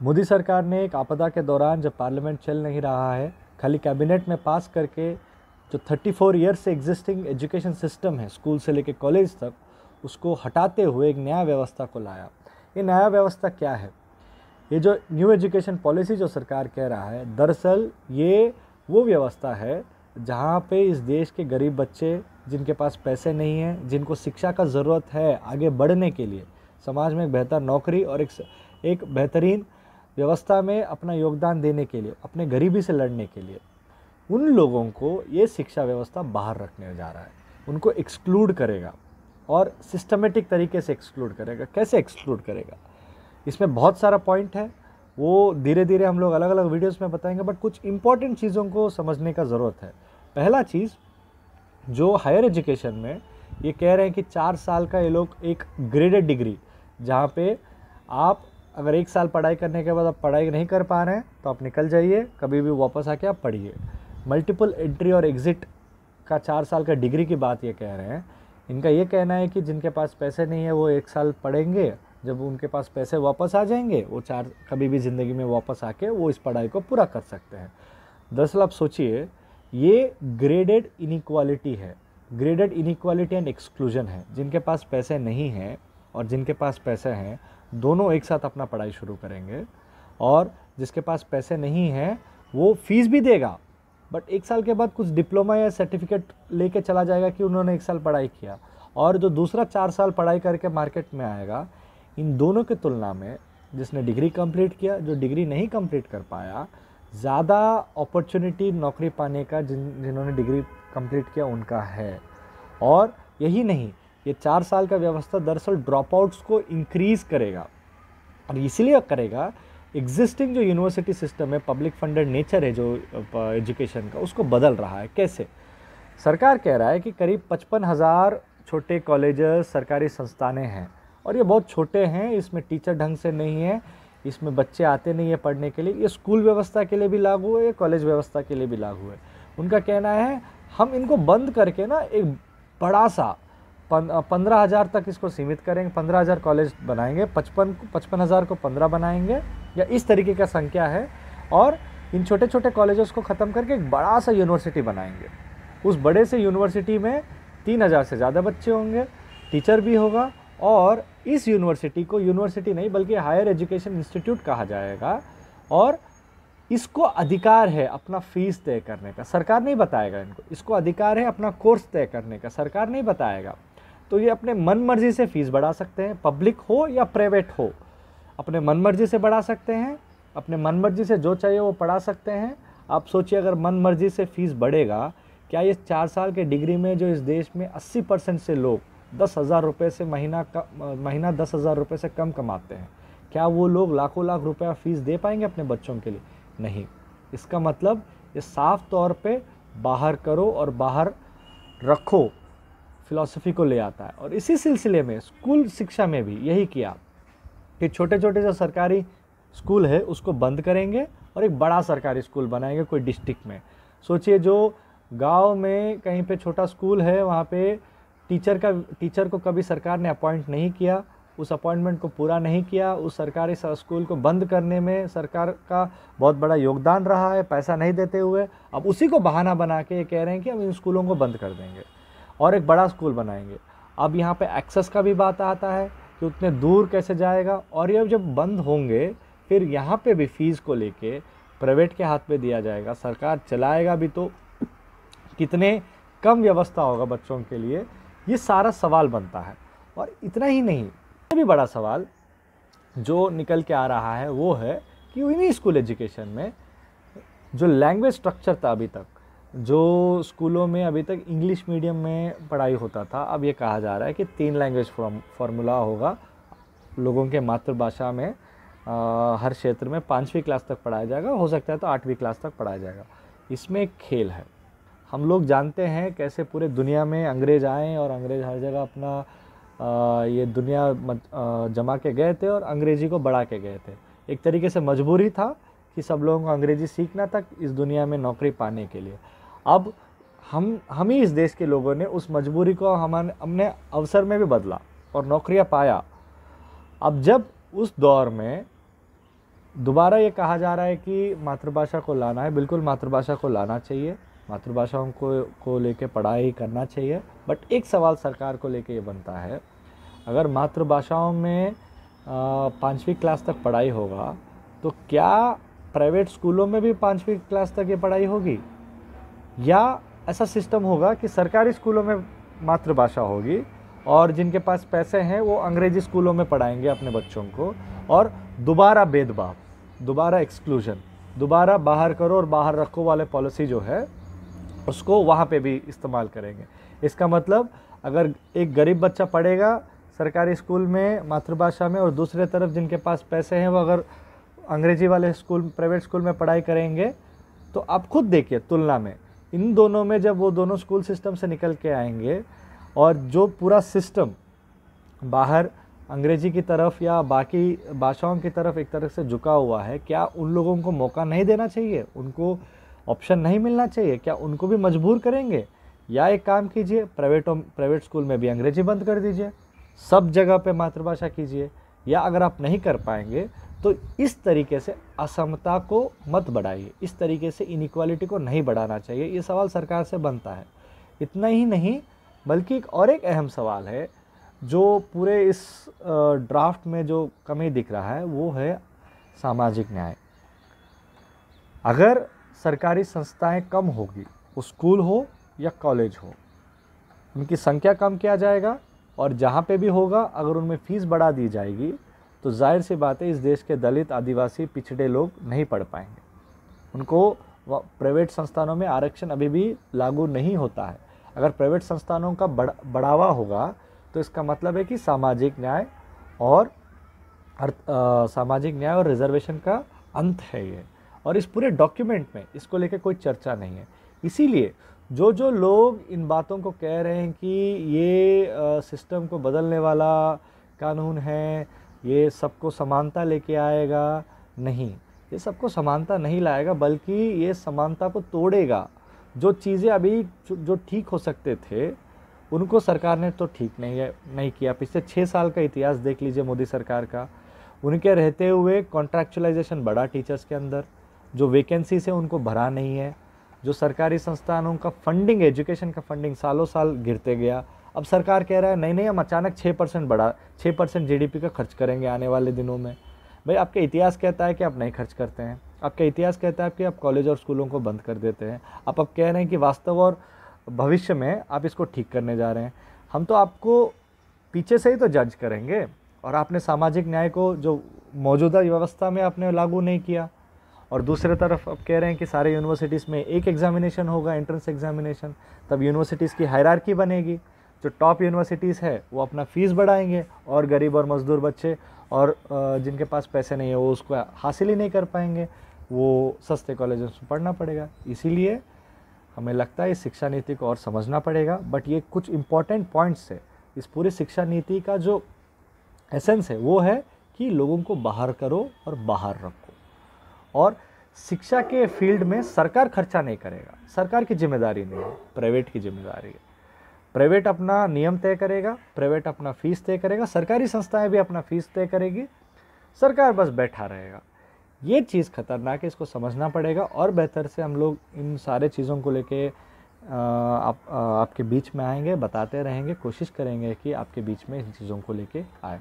मोदी सरकार ने एक आपदा के दौरान जब पार्लियामेंट चल नहीं रहा है, खाली कैबिनेट में पास करके जो 34 ईयर से एग्जिस्टिंग एजुकेशन सिस्टम है स्कूल से लेकर कॉलेज तक, उसको हटाते हुए एक नया व्यवस्था को लाया। ये नया व्यवस्था क्या है? ये जो न्यू एजुकेशन पॉलिसी जो सरकार कह रहा है, दरअसल ये वो व्यवस्था है जहाँ पे इस देश के गरीब बच्चे जिनके पास पैसे नहीं हैं, जिनको शिक्षा का ज़रूरत है आगे बढ़ने के लिए, समाज में एक बेहतर नौकरी और एक एक बेहतरीन व्यवस्था में अपना योगदान देने के लिए, अपने गरीबी से लड़ने के लिए, उन लोगों को ये शिक्षा व्यवस्था बाहर रखने जा रहा है। उनको एक्सक्लूड करेगा और सिस्टमेटिक तरीके से एक्सक्लूड करेगा। कैसे एक्सक्लूड करेगा? इसमें बहुत सारा पॉइंट है। वो धीरे धीरे हम लोग अलग अलग वीडियोस में बताएँगे बट कुछ इंपॉर्टेंट चीज़ों को समझने का ज़रूरत है। पहला चीज़, जो हायर एजुकेशन में ये कह रहे हैं कि चार साल का ये लोग एक ग्रेडेड डिग्री जहाँ पे आप अगर एक साल पढ़ाई करने के बाद आप पढ़ाई नहीं कर पा रहे हैं तो आप निकल जाइए, कभी भी वापस आके आप पढ़िए। मल्टीपल एंट्री और एग्ज़िट का चार साल का डिग्री की बात ये कह रहे हैं। इनका ये कहना है कि जिनके पास पैसे नहीं है, वो एक साल पढ़ेंगे, जब उनके पास पैसे वापस आ जाएँगे, वो चार, कभी भी ज़िंदगी में वापस आके वो इस पढ़ाई को पूरा कर सकते हैं। दरअसल आप सोचिए, ये ग्रेडेड इनक्वालिटी है। ग्रेडेड इनक्वालिटी एंड एक्सक्लूजन है। जिनके पास पैसे नहीं हैं और जिनके पास पैसे हैं दोनों एक साथ अपना पढ़ाई शुरू करेंगे और जिसके पास पैसे नहीं हैं, वो फ़ीस भी देगा। बट एक साल के बाद कुछ डिप्लोमा या सर्टिफिकेट लेके चला जाएगा कि उन्होंने एक साल पढ़ाई किया। और जो दूसरा चार साल पढ़ाई करके मार्केट में आएगा, इन दोनों की तुलना में जिसने डिग्री कंप्लीट किया, जो डिग्री नहीं कंप्लीट कर पाया, ज़्यादा अपॉर्चुनिटी नौकरी पाने का जिन, जिन्होंने डिग्री कंप्लीट किया, उनका है। और यही नहीं ये चार साल का व्यवस्था दरअसल ड्रॉप आउट्स को इंक्रीज़ करेगा और इसलिए करेगा एग्जिस्टिंग जो यूनिवर्सिटी सिस्टम है पब्लिक फंडेड नेचर है जो एजुकेशन का, उसको बदल रहा है। कैसे? सरकार कह रहा है कि करीब पचपन हज़ार छोटे कॉलेजेस सरकारी संस्थानें हैं और ये बहुत छोटे हैं, इसमें टीचर ढंग से नहीं है, इसमें बच्चे आते नहीं है पढ़ने के लिए, ये स्कूल व्यवस्था के लिए भी लागू है कॉलेज व्यवस्था के लिए भी लागू है। उनका कहना है, हम इनको बंद करके ना एक बड़ा सा पंद्रह हज़ार तक इसको सीमित करेंगे, पंद्रह हज़ार कॉलेज बनाएँगे, पचपन पचपन हज़ार को पंद्रह बनाएँगे, या इस तरीके का संख्या है, और इन छोटे छोटे कॉलेजेस को ख़त्म करके एक बड़ा सा यूनिवर्सिटी बनाएँगे। उस बड़े से यूनिवर्सिटी में तीन हज़ार से ज़्यादा बच्चे होंगे, टीचर भी होगा, और इस यूनिवर्सिटी को, यूनिवर्सिटी नहीं, बल्कि हायर एजुकेशन इंस्टीट्यूट कहा जाएगा, और इसको अधिकार है अपना फ़ीस तय करने का। सरकार नहीं बताएगा इनको, इसको अधिकार है अपना कोर्स तय करने का। सरकार नहीं बताएगा। तो ये अपने मन मर्ज़ी से फ़ीस बढ़ा सकते हैं पब्लिक हो या प्राइवेट हो। अपने मन मर्ज़ी से बढ़ा सकते हैं, अपने मन मर्ज़ी से जो चाहिए वो पढ़ा सकते हैं। आप सोचिए, अगर मन मर्ज़ी से फ़ीस बढ़ेगा, क्या ये चार साल के डिग्री में जो इस देश में 80 परसेंट से लोग दस हज़ार रुपये से महीना का, महीना दस हज़ार रुपये से कम कमाते हैं? क्या वो लोग लाखों लाख रुपया फ़ीस दे पाएँगे अपने बच्चों के लिए? नहीं। इसका मतलब ये साफ़ तौर पे बाहर करो और बाहर रखो। फिलॉसफी को ले आता है। और इसी सिलसिले में स्कूल शिक्षा में भी यही किया कि छोटे छोटे जो सरकारी स्कूल है, उसको बंद करेंगे और एक बड़ा सरकारी स्कूल बनाएँगे कोई डिस्ट्रिक्ट में। सोचिए जो गाँव में कहीं पे छोटा स्कूल है, वहाँ पे टीचर का, टीचर को कभी सरकार ने अपॉइंट नहीं किया, उस अपॉइंटमेंट को पूरा नहीं किया, उस सरकारी स्कूल को बंद करने में सरकार का बहुत बड़ा योगदान रहा है, पैसा नहीं देते हुए, अब उसी को बहाना बना के ये कह रहे हैं कि हम इन स्कूलों को बंद कर देंगे। और एक बड़ा स्कूल बनाएँगे। अब यहाँ पे एक्सेस का भी बात आता है कि उतने दूर कैसे जाएगा और ये जब बंद होंगे, फिर यहाँ पे भी फ़ीस को लेके प्राइवेट के हाथ में दिया जाएगा। सरकार चलाएगा भी तो कितने कम व्यवस्था होगा बच्चों के लिए, ये सारा सवाल बनता है। और इतना ही नहीं भी बड़ा सवाल जो निकल के आ रहा है वो है कि इन्हीं स्कूल एजुकेशन में जो लैंग्वेज स्ट्रक्चर था अभी तक जो स्कूलों में अभी तक इंग्लिश मीडियम में पढ़ाई होता था अब ये कहा जा रहा है कि तीन लैंग्वेज फॉर्मूला होगा। लोगों के मातृभाषा में आ, हर क्षेत्र में पाँचवीं क्लास तक पढ़ाया जाएगा हो सकता है तो आठवीं क्लास तक पढ़ाया जाएगा। इसमें एक खेल है। हम लोग जानते हैं कैसे पूरे दुनिया में अंग्रेज़ आए और अंग्रेज़ हर जगह अपना आ, ये दुनिया जमा के गए थे और अंग्रेज़ी को बढ़ा के गए थे। एक तरीके से मजबूरी था कि सब लोगों को अंग्रेज़ी सीखना था इस दुनिया में नौकरी पाने के लिए। अब हम हम ही इस देश के लोगों ने उस मजबूरी को हमारे, हमने अवसर में भी बदला और नौकरियाँ पाया। अब जब उस दौर में दोबारा ये कहा जा रहा है कि मातृभाषा को लाना है, बिल्कुल मातृभाषा को लाना चाहिए, मातृभाषाओं को को लेके पढ़ाई करना चाहिए, बट एक सवाल सरकार को लेके ये बनता है, अगर मातृभाषाओं में पाँचवीं क्लास तक पढ़ाई होगा तो क्या प्राइवेट स्कूलों में भी पाँचवीं क्लास तक ये पढ़ाई होगी? या ऐसा सिस्टम होगा कि सरकारी स्कूलों में मातृभाषा होगी और जिनके पास पैसे हैं, वो अंग्रेज़ी स्कूलों में पढ़ाएँगे अपने बच्चों को और दोबारा भेदभाव, दोबारा एक्सक्लूजन दोबारा बाहर करो और बाहर रखो वाले पॉलिसी जो है, उसको वहाँ पे भी इस्तेमाल करेंगे। इसका मतलब अगर एक गरीब बच्चा पढ़ेगा सरकारी स्कूल में, मातृभाषा में और दूसरे तरफ़ जिनके पास पैसे हैं, वो अगर अंग्रेज़ी वाले स्कूल प्राइवेट स्कूल में पढ़ाई करेंगे तो आप खुद देखिए तुलना में इन दोनों में जब वो दोनों स्कूल सिस्टम से निकल के आएँगे और जो पूरा सिस्टम बाहर अंग्रेज़ी की तरफ़ या बाकी भाषाओं की तरफ़ एक तरह से झुका हुआ है, क्या उन लोगों को मौका नहीं देना चाहिए? उनको ऑप्शन नहीं मिलना चाहिए? क्या उनको भी मजबूर करेंगे? या एक काम कीजिए प्राइवेट प्राइवेट स्कूल में भी अंग्रेज़ी बंद कर दीजिए। सब जगह पे मातृभाषा कीजिए। या अगर आप नहीं कर पाएँगे तो इस तरीके से असमता को मत बढ़ाइए। इस तरीके से इनक्वालिटी को नहीं बढ़ाना चाहिए। ये सवाल सरकार से बनता है। इतना ही नहीं, बल्कि एक और एक अहम सवाल है, जो पूरे इस ड्राफ्ट में जो कमी दिख रहा है, वो है सामाजिक न्याय। अगर सरकारी संस्थाएँ कम होगी वो स्कूल हो या कॉलेज हो, उनकी संख्या कम किया जाएगा और जहाँ पे भी होगा, अगर उनमें फ़ीस बढ़ा दी जाएगी तो ज़ाहिर सी बात है, इस देश के दलित, आदिवासी, पिछड़े लोग नहीं पढ़ पाएँगे। उनको प्राइवेट संस्थानों में आरक्षण अभी भी लागू नहीं होता है। अगर प्राइवेट संस्थानों का बढ़, बढ़ावा होगा तो इसका मतलब है कि सामाजिक न्याय और सामाजिक न्याय और रिजर्वेशन का अंत है ये। और इस पूरे डॉक्यूमेंट में इसको लेकर कोई चर्चा नहीं है। इसीलिए जो जो लोग इन बातों को कह रहे हैं कि ये सिस्टम को बदलने वाला कानून है ये सबको समानता लेके आएगा नहीं। ये सबको समानता नहीं लाएगा, बल्कि ये समानता को तोड़ेगा। जो चीज़ें अभी जो ठीक हो सकते थे, उनको सरकार ने तो ठीक नहीं है नहीं किया। पिछले छः साल का इतिहास देख लीजिए मोदी सरकार का। उनके रहते हुए कॉन्ट्रैक्चुलाइजेशन बढ़ा टीचर्स के अंदर। जो वैकेंसी से उनको भरा नहीं है। जो सरकारी संस्थानों का फंडिंग एजुकेशन का फंडिंग सालों साल गिरते गया। अब सरकार कह रहा है, नहीं नहीं, हम अचानक छः परसेंट बढ़ा छः परसेंट जीडीपी का खर्च करेंगे आने वाले दिनों में। भाई, आपका इतिहास कहता है कि आप नहीं खर्च करते हैं। आपका इतिहास कहता है कि आप कॉलेज और स्कूलों को बंद कर देते हैं। आप अब कह रहे हैं कि वास्तव और भविष्य में आप इसको ठीक करने जा रहे हैं। हम तो आपको पीछे से ही तो जज करेंगे और आपने सामाजिक न्याय को जो मौजूदा व्यवस्था में आपने लागू नहीं किया। और दूसरे तरफ़ अब कह रहे हैं कि सारे यूनिवर्सिटीज़ में एक एग्जामिनेशन होगा एंट्रेंस एग्जामिनेशन तब यूनिवर्सिटीज़ की हायरार्की बनेगी। जो टॉप यूनिवर्सिटीज़ है, वो अपना फ़ीस बढ़ाएँगे और गरीब और मज़दूर बच्चे और जिनके पास पैसे नहीं है, वो उसको हासिल ही नहीं कर पाएँगे। वो सस्ते कॉलेजों में पढ़ना पड़ेगा। इसीलिए हमें लगता है इस शिक्षा नीति को और समझना पड़ेगा। बट ये कुछ इंपॉर्टेंट पॉइंट्स है। इस पूरी शिक्षा नीति का जो एसेंस है, वो है कि लोगों को बाहर करो और बाहर रखो। और शिक्षा के फ़ील्ड में सरकार खर्चा नहीं करेगा। सरकार की ज़िम्मेदारी नहीं है प्राइवेट की ज़िम्मेदारी है। प्राइवेट अपना नियम तय करेगा प्राइवेट अपना फ़ीस तय करेगा, सरकारी संस्थाएँ भी अपना फ़ीस तय करेगी, सरकार बस बैठा रहेगा। ये चीज़ खतरनाक है, इसको समझना पड़ेगा और बेहतर से हम लोग इन सारे चीज़ों को लेके आप आपके बीच में आएँगे, बताते रहेंगे, कोशिश करेंगे कि आपके बीच में इन चीज़ों को लेके आए।